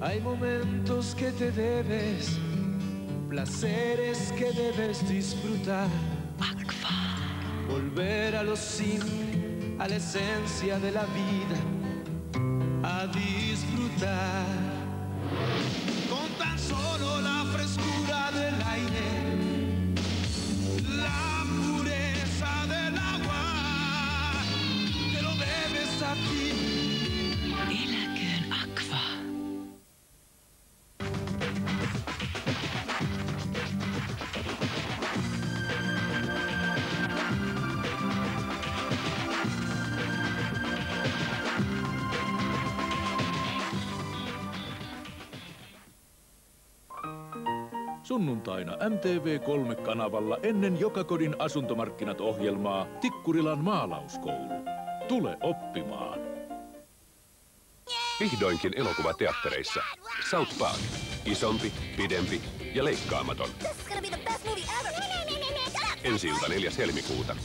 Hay momentos que te debes, placeres que debes disfrutar. Volver a lo simple, a la esencia de la vida, a disfrutar. Con tan solo la Sunnuntaina MTV3-kanavalla ennen joka kodin asuntomarkkinat ohjelmaa Tikkurilan maalauskoulu. Tule oppimaan. Vihdoinkin elokuva teattereissa. South Park. Isompi, pidempi ja leikkaamaton. Ensi ilta 4. helmikuuta.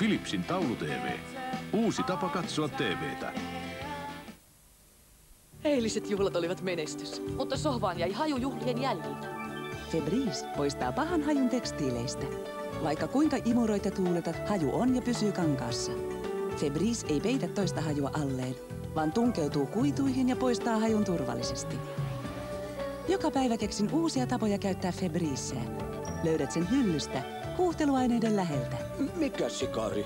Philipsin taulu-TV. Uusi tapa katsoa TVtä. Eiliset juhlat olivat menestys, mutta sohvaan jäi haju juhlien jäljiltä. Febreze poistaa pahan hajun tekstiileistä. Vaikka kuinka imuroita tuuletat, haju on ja pysyy kankaassa. Febreze ei peitä toista hajua alleen, vaan tunkeutuu kuituihin ja poistaa hajun turvallisesti. Joka päivä keksin uusia tapoja käyttää Febrizeä. Löydät sen hyllystä, huuhteluaineiden läheltä. Mikä sikari?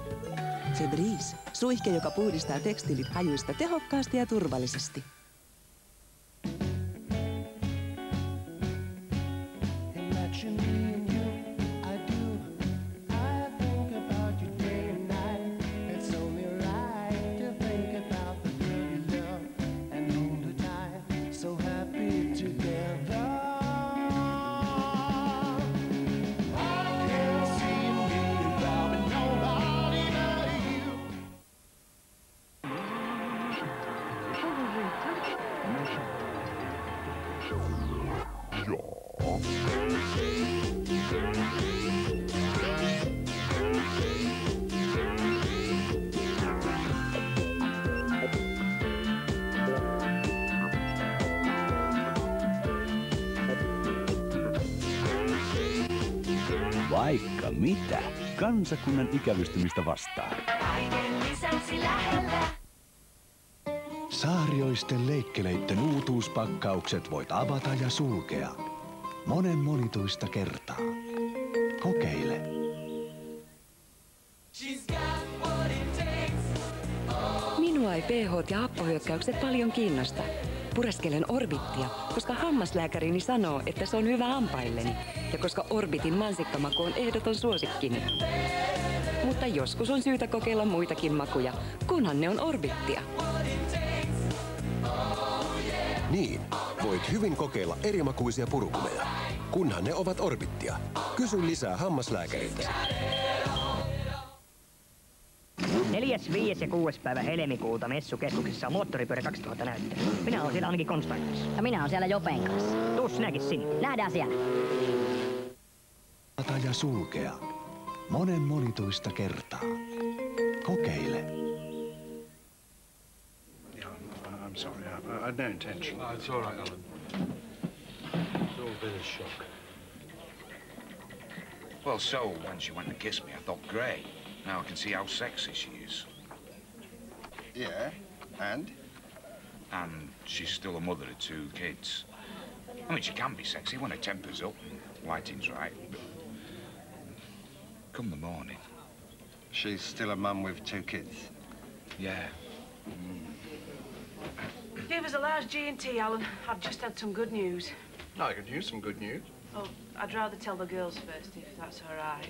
Febreze, suihke, joka puhdistaa tekstiilit hajuista tehokkaasti ja turvallisesti. Vaikka mitä. Kansakunnan ikävystymistä vastaan. Saarioisten leikkeleitten uutuuspakkaukset voit avata ja sulkea. Monen monituista kertaa. Kokeile. Minua ei pH ja happohyökkäykset paljon kiinnosta. Pureskelen Orbittia, koska hammaslääkärini sanoo, että se on hyvä hampailleni. Ja koska Orbitin mansikkamaku on ehdoton suosikkini. Mutta joskus on syytä kokeilla muitakin makuja, kunhan ne on Orbittia. Niin, voit hyvin kokeilla erimakuisia purukumeja, kunhan ne ovat Orbittia. Kysy lisää hammaslääkäriltä. 4., 5. ja 6. päivä helmikuuta messukeskuksessa on moottoripyörä 2000 näyttely. Minä olen siellä ainakin Konstantissa. Ja minä olen siellä Jopen kanssa. Tuu sinäkin sinne. Nähdään siellä. Ja sulkea. Monen monituista kertaa. Kokeile. I, I had no intention. Oh, it's all right, Alan. It's all been a shock. Well, so, when she went to kiss me, I thought, great. Now I can see how sexy she is. Yeah, and? And she's still a mother of two kids. I mean, she can be sexy when her temper's up and lighting's right, but... Come the morning. She's still a mum with two kids. Yeah. Mm. Give us a large G&T, Alan. I've just had some good news. I could use some good news. Oh, I'd rather tell the girls first, if that's all right.